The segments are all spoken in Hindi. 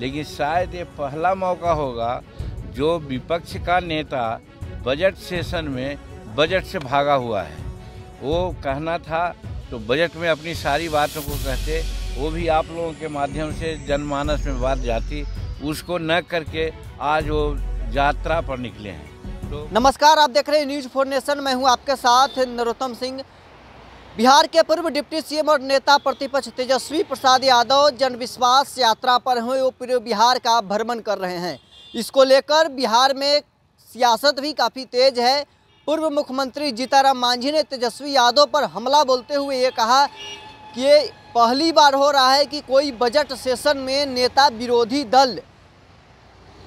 लेकिन शायद ये पहला मौका होगा जो विपक्ष का नेता बजट सेशन में बजट से भागा हुआ है। वो कहना था तो बजट में अपनी सारी बातों को कहते, वो भी आप लोगों के माध्यम से जनमानस में बात जाती, उसको न करके आज वो यात्रा पर निकले हैं। तो नमस्कार, आप देख रहे हैं न्यूज़ फोर नेशन, मैं हूँ आपके साथ नरोत्तम सिंह। बिहार के पूर्व डिप्टी सीएम और नेता प्रतिपक्ष तेजस्वी प्रसाद यादव जनविश्वास यात्रा पर हुए वो पूरे बिहार का भ्रमण कर रहे हैं। इसको लेकर बिहार में सियासत भी काफ़ी तेज है। पूर्व मुख्यमंत्री जीताराम मांझी ने तेजस्वी यादव पर हमला बोलते हुए ये कहा कि ये पहली बार हो रहा है कि कोई बजट सेशन में नेता विरोधी दल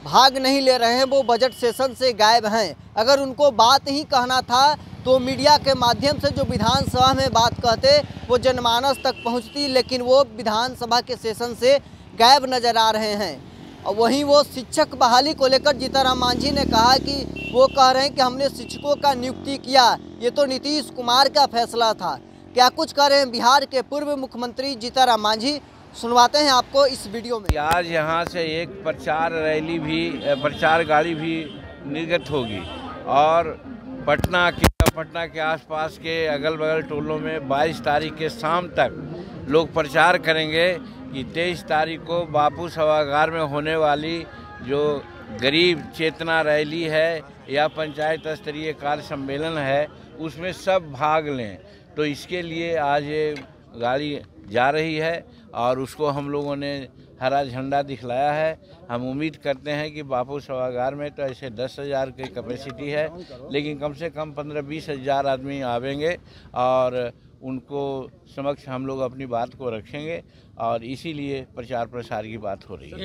भाग नहीं ले रहे हैं। वो बजट सेशन से गायब हैं। अगर उनको बात ही कहना था तो मीडिया के माध्यम से जो विधानसभा में बात कहते, वो जनमानस तक पहुँचती, लेकिन वो विधानसभा के सेशन से गायब नज़र आ रहे हैं। और वहीं वो शिक्षक बहाली को लेकर जीताराम मांझी ने कहा कि वो कह रहे हैं कि हमने शिक्षकों का नियुक्ति किया, ये तो नीतीश कुमार का फैसला था। क्या कुछ कह रहे हैं बिहार के पूर्व मुख्यमंत्री जीताराम मांझी? सुनवाते हैं आपको इस वीडियो में। आज यहाँ से एक प्रचार रैली भी, प्रचार गाड़ी भी निर्गत होगी। और पटना के पटना के आसपास के अगल बगल टोलों में 22 तारीख के शाम तक लोग प्रचार करेंगे कि 23 तारीख को बापू सभागार में होने वाली जो गरीब चेतना रैली है या पंचायत स्तरीय कार्य सम्मेलन है, उसमें सब भाग लें। तो इसके लिए आज ये गाड़ी जा रही है और उसको हम लोगों ने हरा झंडा दिखलाया है। हम उम्मीद करते हैं कि बापू सभागार में तो ऐसे दस हज़ार की कैपेसिटी है, लेकिन कम से कम पंद्रह बीस हज़ार आदमी आवेंगे और उनको समक्ष हम लोग अपनी बात को रखेंगे और इसीलिए प्रचार प्रसार की बात हो रही है।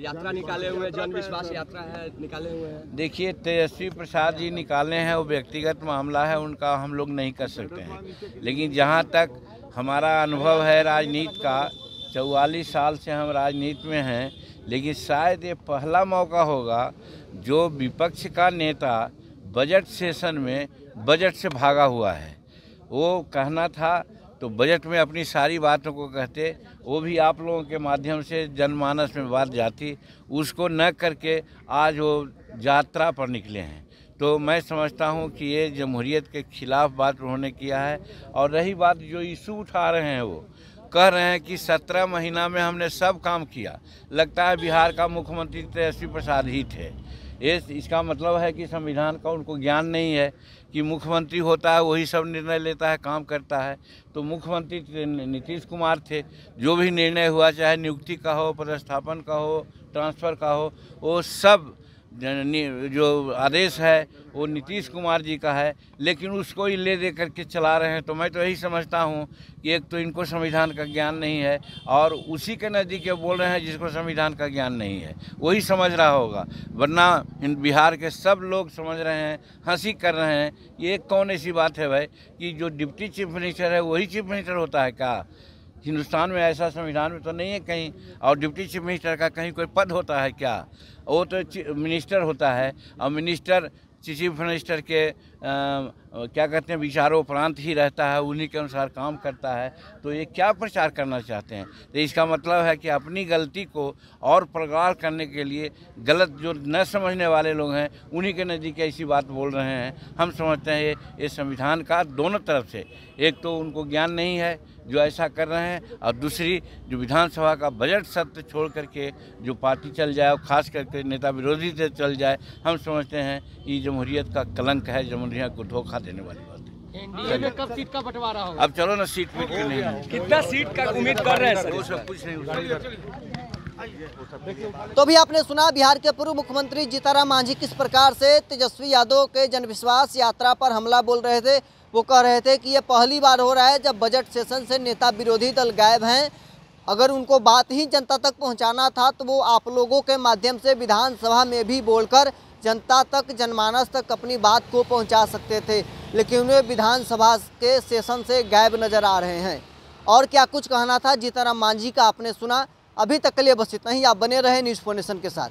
यात्रा निकाले हुए जन विश्वास यात्रा है निकाले हुए हैं। देखिए तेजस्वी प्रसाद जी निकाले हैं वो व्यक्तिगत मामला है उनका हम लोग नहीं कर सकते हैं। लेकिन जहाँ तक हमारा अनुभव है राजनीति का चौवालीस साल से हम राजनीति में हैं लेकिन शायद ये पहला मौका होगा जो विपक्ष का नेता बजट सेशन में बजट से भागा हुआ है। वो कहना था तो बजट में अपनी सारी बातों को कहते, वो भी आप लोगों के माध्यम से जनमानस में बात जाती, उसको न करके आज वो यात्रा पर निकले हैं। तो मैं समझता हूँ कि ये जमहूरियत के खिलाफ बात उन्होंने किया है, और रही बात जो इशू उठा रहे हैं वो, कह रहे हैं कि सत्रह महीना में हमने सब काम किया। लगता है बिहार का मुख्यमंत्री तेजस्वी प्रसाद ही थे। ये इसका मतलब है कि संविधान का उनको ज्ञान नहीं है कि मुख्यमंत्री होता है, वही सब निर्णय लेता है, काम करता है। तो मुख्यमंत्री नीतीश कुमार थे, जो भी निर्णय हुआ, चाहे नियुक्ति का हो, पदस्थापन का हो, ट्रांसफ़र का हो, वो सब जो आदेश है, वो नीतीश कुमार जी का है, लेकिन उसको ही ले दे करके चला रहे हैं। तो मैं तो यही समझता हूँ कि एक तो इनको संविधान का ज्ञान नहीं है, और उसी के नज़दीक ये बोल रहे हैं जिसको संविधान का ज्ञान नहीं है। वही समझ रहा होगा, वरना बिहार के सब लोग समझ रहे हैं, हँसी कर रहे हैं। ये कौन ऐसी बात है भाई कि जो डिप्टी चीफ मिनिस्टर है, वही चीफ मिनिस्टर होता है क्या? हिंदुस्तान में ऐसा संविधान में तो नहीं है कहीं, और डिप्टी चीफ मिनिस्टर का कहीं कोई पद होता है क्या? वो तो मिनिस्टर होता है, और मिनिस्टर, चीफ मिनिस्टर के क्या कहते हैं, विचारों उपरांत ही रहता है, उन्हीं के अनुसार काम करता है। तो ये क्या प्रचार करना चाहते हैं? तो इसका मतलब है कि अपनी गलती को और प्रगाढ़ करने के लिए गलत जो न समझने वाले लोग हैं, उन्हीं के नज़दीक ऐसी बात बोल रहे हैं। हम समझते हैं ये ये संविधान का दोनों तरफ़ से, एक तो उनको ज्ञान नहीं है जो ऐसा कर रहे हैं, और दूसरी जो विधानसभा का बजट सत्र छोड़ करके जो पार्टी चल जाए, और खास करके नेता विरोधी से चल जाए, हम समझते हैं ये जमहूरियत का कलंक है जमहूरियत को धोखा देने वाली बात है। एनडीए में कब सीट का बंटवारा होगा? अब चलो ना सीट पीट के नहीं। कितना सीट का उम्मीद कर रहे हैं वो सब कुछ नहीं तो भी आपने सुना बिहार के पूर्व मुख्यमंत्री जीताराम मांझी किस प्रकार से तेजस्वी यादव के जनविश्वास यात्रा पर हमला बोल रहे थे? वो कह रहे थे कि ये पहली बार हो रहा है जब बजट सेशन से नेता विरोधी दल गायब हैं। अगर उनको बात ही जनता तक पहुंचाना था तो वो आप लोगों के माध्यम से विधानसभा में भी बोलकर जनता तक, जनमानस तक अपनी बात को पहुँचा सकते थे, लेकिन वे विधानसभा के सेशन से गायब नज़र आ रहे हैं। और क्या कुछ कहना था? जीताराम मांझी का आपने सुना। अभी तक के लिए बस इतना ही। आप बने रहे न्यूज़ फोनेशन के साथ।